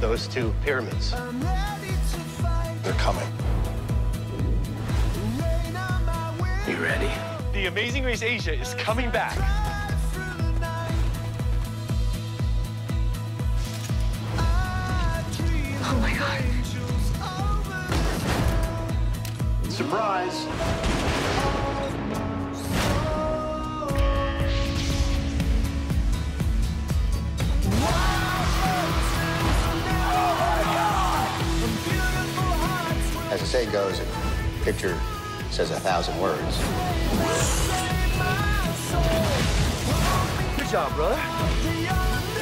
those two pyramids. They're coming. You ready? The Amazing Race Asia is coming back. Oh my God. Surprise! As the saying goes, a picture says a thousand words. Good job, brother.